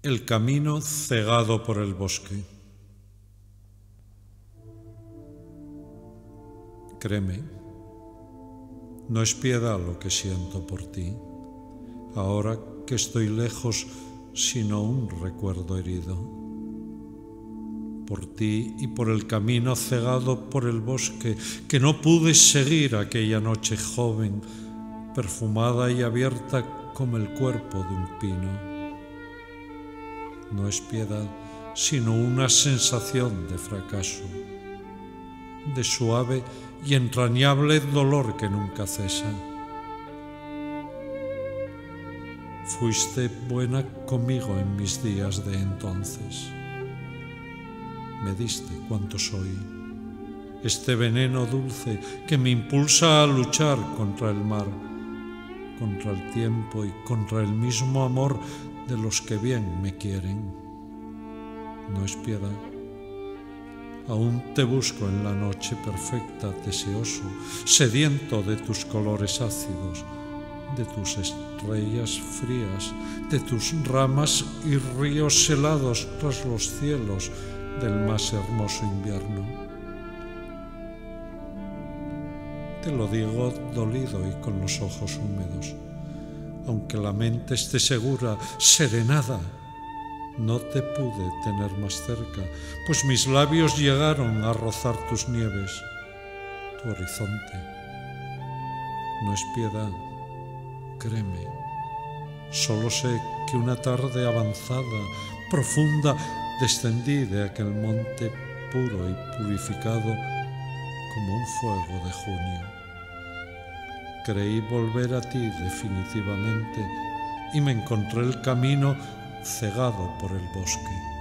El camino cegado por el bosque. Créeme, no es piedad lo que siento por ti, ahora que estoy lejos, sino un recuerdo herido. Por ti y por el camino cegado por el bosque, que no pude seguir aquella noche joven, perfumada y abierta como el cuerpo de un pino. No es piedad, sino una sensación de fracaso, de suave y entrañable dolor que nunca cesa. Fuiste buena conmigo en mis días de entonces. Me diste cuanto soy, este veneno dulce que me impulsa a luchar contra el mar, contra el tiempo y contra el mismo amor de los que bien me quieren. No es piedad Aún te busco en la noche perfecta, deseoso, sediento de tus colores ácidos, de tus estrellas frías, de tus ramas y ríos helados tras los cielos del más hermoso invierno. Te lo digo dolido y con los ojos húmedos, aunque la mente esté segura, serenada, no te pude tener más cerca, pues mis labios llegaron a rozar tus nieves, tu horizonte. No es piedad, créeme. Solo sé que una tarde avanzada, profunda, descendí de aquel monte puro y purificado como un fuego de junio. Creí volver a ti definitivamente y me encontré el camino cegado por el bosque.